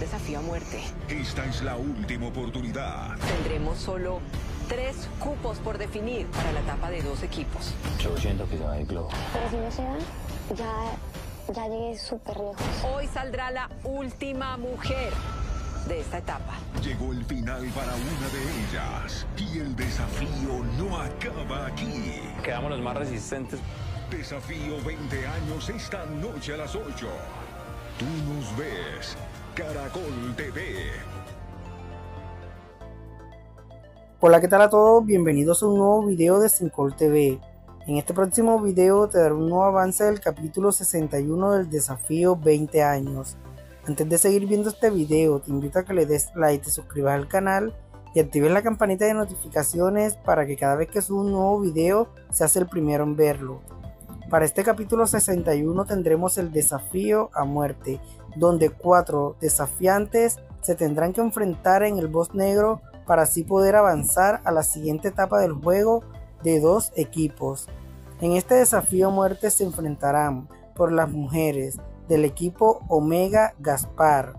desafío a muerte. Esta es la última oportunidad. Tendremos solo tres cupos por definir para la etapa de dos equipos. Yo siento que se va a ir globo. Pero si no se ya, ya llegué súper lejos. Hoy saldrá la última mujer de esta etapa. Llegó el final para una de ellas. Y el desafío no acaba aquí. Quedamos los más resistentes. Desafío 20 años esta noche a las 8. Tú nos ves. Caracol TV. Hola, ¿qué tal a todos? Bienvenidos a un nuevo video de Sincol TV. En este próximo video te daré un nuevo avance del capítulo 61 del desafío 20 años. Antes de seguir viendo este video, te invito a que le des like, te suscribas al canal y actives la campanita de notificaciones para que cada vez que suba un nuevo video seas el primero en verlo. Para este capítulo 61 tendremos el desafío a muerte, donde cuatro desafiantes se tendrán que enfrentar en el boss negro para así poder avanzar a la siguiente etapa del juego de dos equipos. En este desafío a muerte se enfrentarán por las mujeres del equipo Omega Gaspar,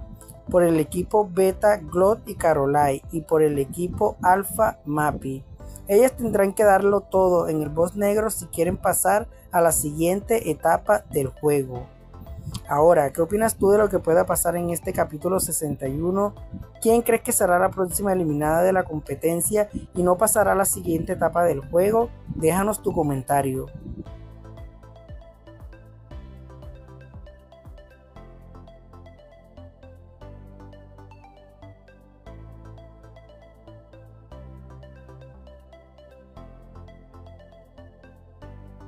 por el equipo Beta Glot y Carolai y por el equipo Alpha Mappy. Ellas tendrán que darlo todo en el boss negro si quieren pasar a la siguiente etapa del juego. Ahora, ¿qué opinas tú de lo que pueda pasar en este capítulo 61? ¿Quién crees que será la próxima eliminada de la competencia y no pasará a la siguiente etapa del juego? Déjanos tu comentario.